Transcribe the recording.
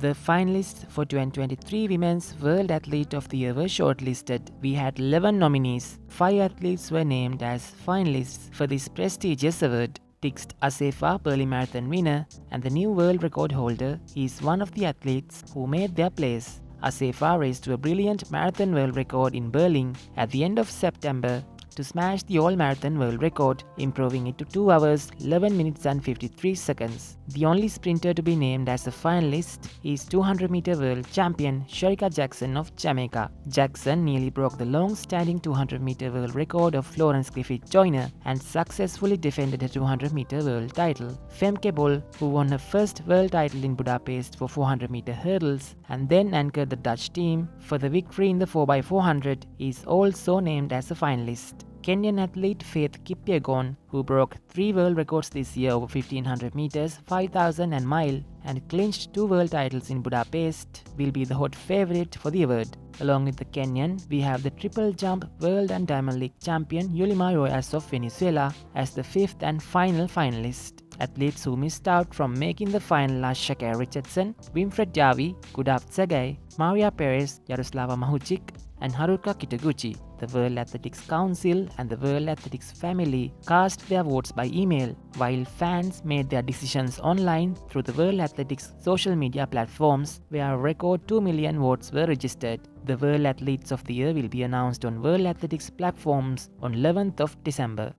The finalists for 2023 Women's World Athlete of the Year were shortlisted. We had 11 nominees. Five athletes were named as finalists for this prestigious award. Tigist Assefa, Berlin Marathon winner and the new world record holder, is one of the athletes who made their place. Assefa raced to a brilliant marathon world record in Berlin at the end of September to smash the all marathon world record, improving it to 2 hours 11 minutes and 53 seconds. The only sprinter to be named as a finalist is 200 meter world champion Shericka Jackson of Jamaica. Jackson nearly broke the long standing 200 meter world record of Florence Griffith Joyner and successfully defended her 200 meter world title. Femke Bol, who won her first world title in Budapest for 400 meter hurdles and then anchored the Dutch team for the victory in the 4x400, is also named as a finalist. Kenyan athlete Faith Kipyegon, who broke three world records this year over 1500 meters, 5000 and mile, and clinched two world titles in Budapest, will be the hot favorite for the award. Along with the Kenyan, we have the triple jump world and Diamond League champion Yulimar Rojas of Venezuela as the fifth and final finalist. Athletes who missed out from making the final are Sha'Carri Richardson, Winfred Yavi, Gudaf Tsegay, Maria Perez, Yaroslava Mahuchikh, and Haruka Kitaguchi. The World Athletics Council and the World Athletics family cast their votes by email, while fans made their decisions online through the World Athletics social media platforms, where a record 2 million votes were registered. The World Athletes of the Year will be announced on World Athletics platforms on 11th of December.